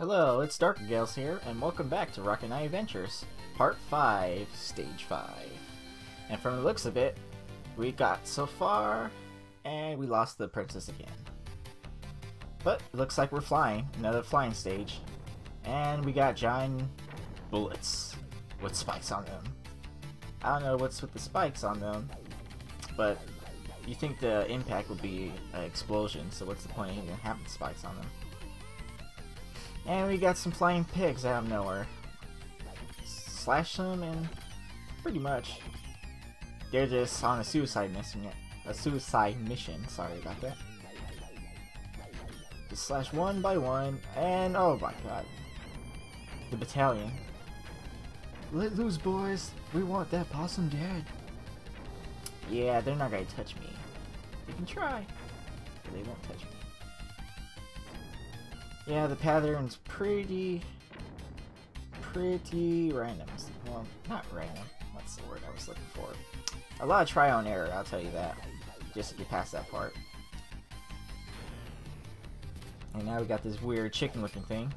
Hello, it's DarkenGales here, and welcome back to Rocket Knight Adventures, Part 5, Stage 5. And from the looks of it, we got so far, and we lost the princess again. But it looks like we're flying, another flying stage, and we got giant bullets with spikes on them. I don't know what's with the spikes on them, but you think the impact would be an explosion, so what's the point of even having spikes on them? And we got some flying pigs out of nowhere. Slash them and pretty much they're just on a suicide mission. A suicide mission. Sorry about that. Just slash one by one, and oh my god, the battalion. Let loose, boys. We want that possum dead. Yeah, they're not gonna touch me. They can try, but they won't touch me. Yeah, the pattern's pretty, pretty random. Well, not random. What's the word I was looking for? A lot of trial and error, I'll tell you that. Just to get past that part. And now we got this weird chicken looking thing.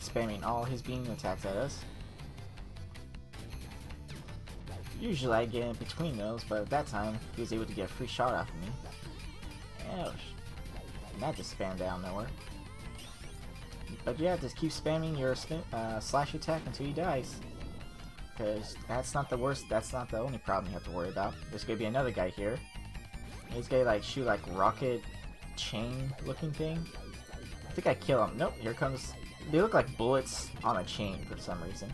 Spamming all his beam attacks at us. Usually I get in between those, but at that time, he was able to get a free shot off of me. That just spammed down nowhere. But yeah, just keep spamming your uh, slash attack until he dies. Because that's not the worst, that's not the only problem you have to worry about. There's gonna be another guy here. He's gonna like shoot like rocket chain looking thing. I think I kill him. Nope, here comes... They look like bullets on a chain for some reason.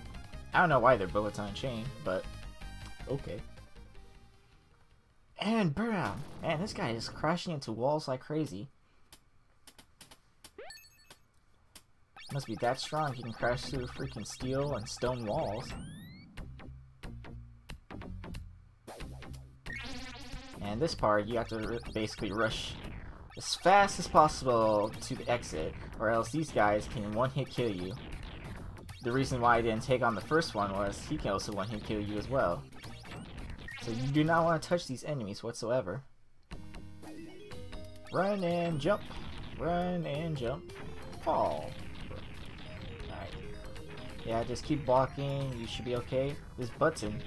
I don't know why they're bullets on a chain, but okay. And Brown! Man, this guy is crashing into walls like crazy. Must be that strong he can crash through freaking steel and stone walls. And this part, you have to basically rush as fast as possible to the exit, or else these guys can one-hit kill you. The reason why I didn't take on the first one was he can also one-hit kill you as well. So you do not want to touch these enemies whatsoever. Run and jump. Run and jump. Fall. Yeah, just keep blocking. You should be okay. This button,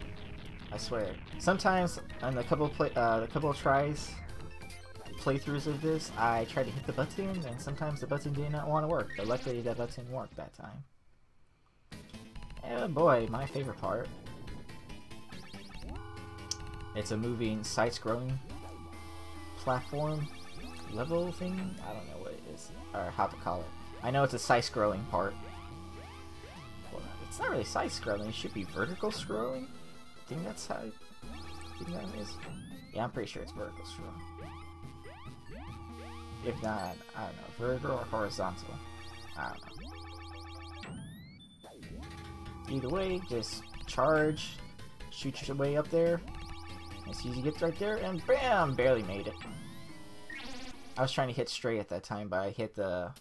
I swear. Sometimes on a couple play, uh, a couple of tries, playthroughs of this, I try to hit the button, and sometimes the button did not want to work. But luckily, that button worked that time. Oh boy, my favorite part. It's a moving side-scrolling platform level thing? I don't know what it is, or how to call it. I know it's a side-scrolling part. It's not really side-scrolling, it should be vertical scrolling? I think that's how I think that is. Yeah, I'm pretty sure it's vertical scrolling. If not, I don't know, vertical or horizontal. I don't know. Either way, just charge, shoot your way up there, as soon as he gets right there, and BAM! Barely made it. I was trying to hit straight at that time, but I hit the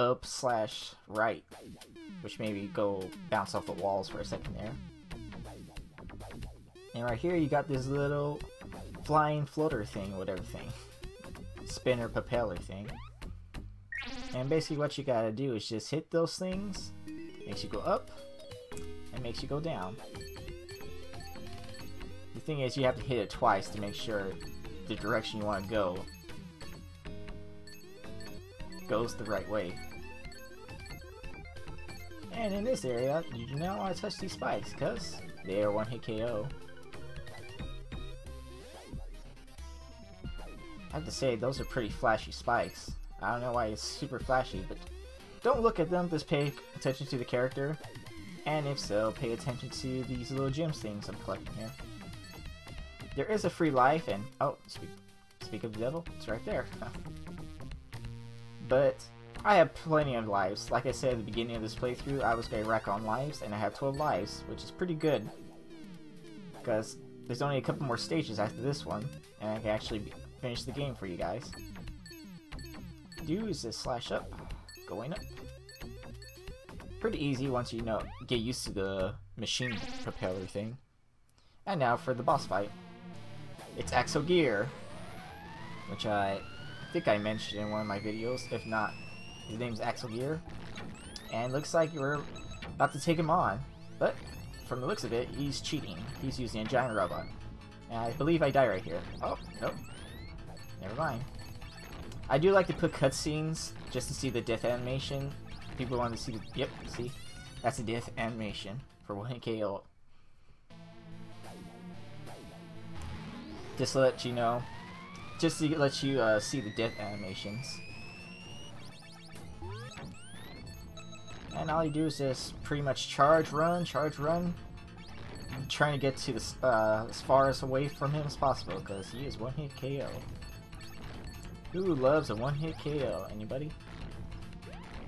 up slash right, which maybe go bounce off the walls for a second there. And right here, you got this little flying floater thing, whatever thing. Spinner propeller thing. And basically what you gotta do is just hit those things, makes you go up, and makes you go down. The thing is, you have to hit it twice to make sure the direction you want to go goes the right way. And in this area, you do not want to touch these spikes, because they are one-hit KO. I have to say, those are pretty flashy spikes. I don't know why it's super flashy, but don't look at them, just pay attention to the character. And if so, pay attention to these little gems things I'm collecting here. There is a free life, and oh, speak, speak of the devil, it's right there. but I have plenty of lives. Like I said at the beginning of this playthrough, I was going to wreck on lives, and I have 12 lives, which is pretty good. Because there's only a couple more stages after this one, and I can actually finish the game for you guys. Do is just slash up, going up. Pretty easy once you know get used to the machine propeller thing. And now for the boss fight. It's Axel Gear, which I think I mentioned in one of my videos. If not, His name's Axel Gear. And looks like we're about to take him on. But, from the looks of it, he's cheating. He's using a giant robot. And I believe I die right here. Oh, nope. Never mind. I do like to put cutscenes just to see the death animation. People want to see the... Yep, see? That's a death animation for one hit KO. Just to let you know. Just to let you uh, see the death animations. And all you do is just pretty much charge, run, charge, run. I'm trying to get to this, uh, as far as away from him as possible because he is one hit KO. Who loves a one hit KO? Anybody?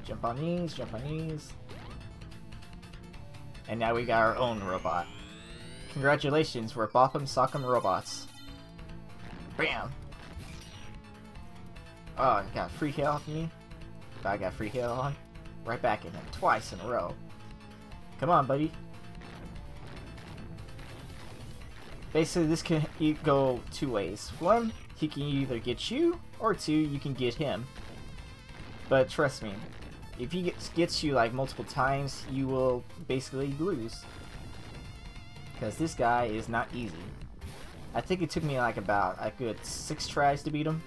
Jump on these, jump on these. And now we got our own robot. Congratulations, we're Bopham Sock'em robots. Bam! Oh, I got free hit off me. I got free hit on. Right back in him, twice in a row. Come on, buddy. Basically, this can go two ways. One, he can either get you, or two, you can get him. But trust me, if he gets you like multiple times, you will basically lose. Because this guy is not easy. I think it took me like about a good six tries to beat him.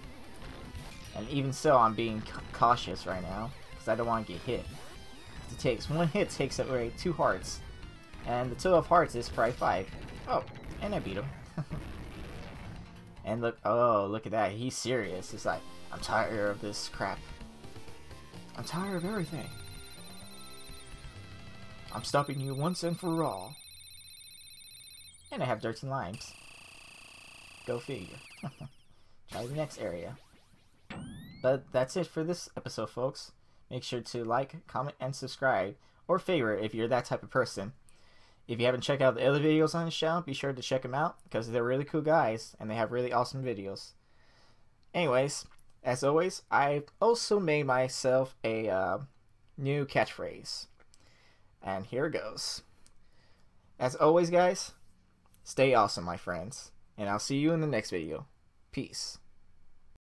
And even so, I'm being cautious right now because I don't want to get hit. It takes one hit takes away two hearts, and the total of hearts is probably five. Oh, and I beat him. and look, oh, look at that. He's serious. He's like, I'm tired of this crap. I'm tired of everything. I'm stopping you once and for all. And I have 13 limes. Go figure. Try the next area. But that's it for this episode, folks. Make sure to like, comment, and subscribe, or favorite if you're that type of person. If you haven't checked out the other videos on the channel, be sure to check them out because they're really cool guys and they have really awesome videos. Anyways, as always, I also made myself a uh, new catchphrase. And here it goes. As always, guys, stay awesome, my friends. And I'll see you in the next video. Peace.